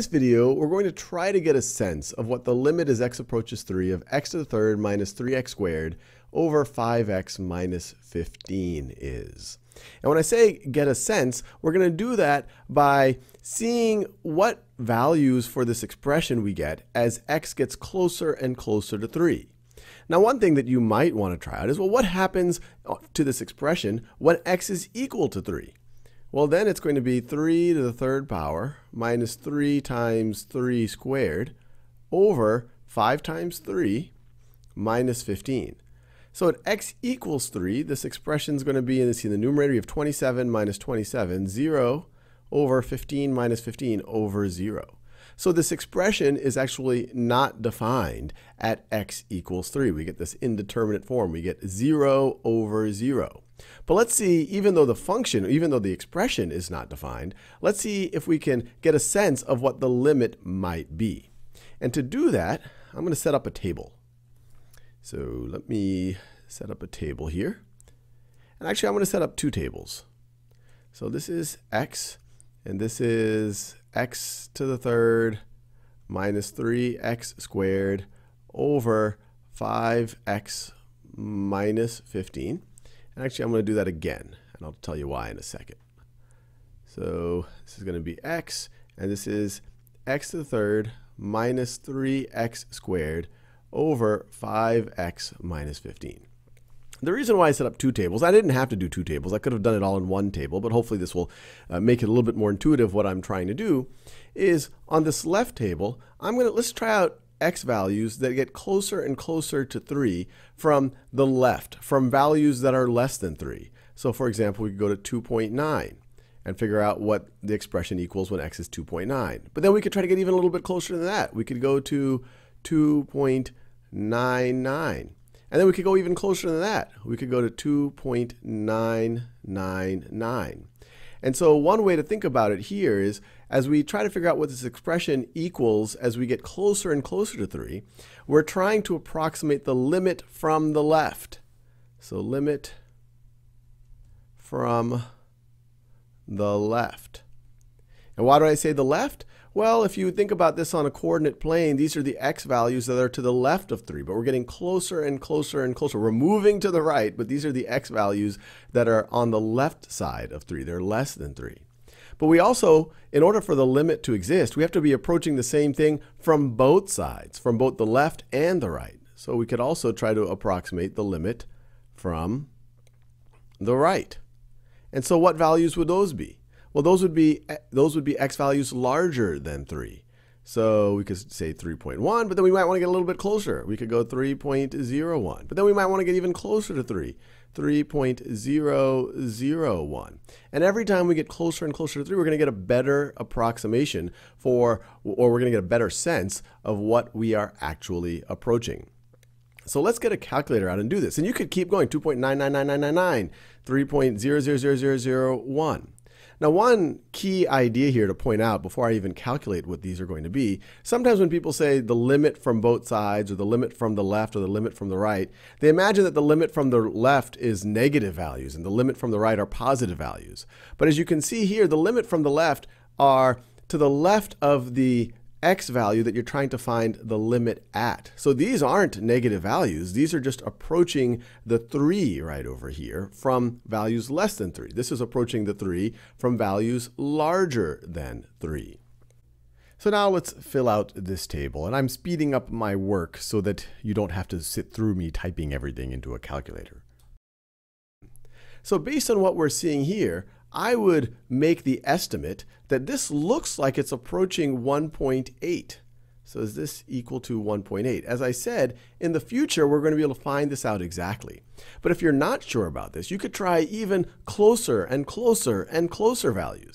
this video, we're going to try to get a sense of what the limit as x approaches 3 of x to the third minus 3x squared over 5x minus 15 is. And when I say get a sense, we're going to do that by seeing what values for this expression we get as x gets closer and closer to 3. Now, one thing that you might want to try out is, well, what happens to this expression when x is equal to 3? Well, then it's going to be 3 to the third power minus 3 times 3 squared over 5 times 3 minus 15. So at x equals 3, this expression is going to be in the, in the numerator, you have 27 minus 27, 0 over 15 minus 15 over 0. So this expression is actually not defined at x equals 3. We get this indeterminate form. We get 0 over 0. But let's see, even though the function, even though the expression is not defined, let's see if we can get a sense of what the limit might be. And to do that, I'm going to set up a table. So let me set up a table here. And actually, I'm going to set up two tables. So this is x, and this is x to the third minus 3x squared over 5x minus 15. Actually, I'm going to do that again, and I'll tell you why in a second. So this is going to be x, and this is x to the third minus 3x squared over 5x minus 15. The reason why I set up two tables, I didn't have to do two tables. I could have done it all in one table, but hopefully this will uh, make it a little bit more intuitive what I'm trying to do, is on this left table, I'm going to, let's try out x values that get closer and closer to 3 from the left, from values that are less than 3. So for example, we could go to 2.9 and figure out what the expression equals when x is 2.9. But then we could try to get even a little bit closer than that. We could go to 2.99. And then we could go even closer than that. We could go to 2.999. And so one way to think about it here is as we try to figure out what this expression equals as we get closer and closer to 3, we're trying to approximate the limit from the left. So limit from the left. And why do I say the left? Well, if you think about this on a coordinate plane, these are the x values that are to the left of 3, but we're getting closer and closer and closer. We're moving to the right, but these are the x values that are on the left side of 3. They're less than 3. But we also, in order for the limit to exist, we have to be approaching the same thing from both sides, from both the left and the right. So we could also try to approximate the limit from the right. And so what values would those be? Well, those would be eh, those would be x values larger than 3. So we could say 3.1, but then we might want to get a little bit closer. We could go 3.01, but then we might want to get even closer to 3, 3.001. And every time we get closer and closer to 3, we're going to get a better approximation for, or we're going to get a better sense of what we are actually approaching. So let's get a calculator out and do this. And you could keep going, 2.999999, 3.0000001. Now, one key idea here to point out before I even calculate what these are going to be, sometimes when people say the limit from both sides or the limit from the left or the limit from the right, they imagine that the limit from the left is negative values and the limit from the right are positive values. But as you can see here, the limit from the left are to the left of the x value that you're trying to find the limit at. So these aren't negative values. These are just approaching the 3 right over here from values less than 3. This is approaching the 3 from values larger than 3. So now let's fill out this table. And I'm speeding up my work so that you don't have to sit through me typing everything into a calculator. So based on what we're seeing here, I would make the estimate that this looks like it's approaching 1.8. So is this equal to 1.8? As I said, in the future, we're going to be able to find this out exactly. But if you're not sure about this, you could try even closer and closer and closer values.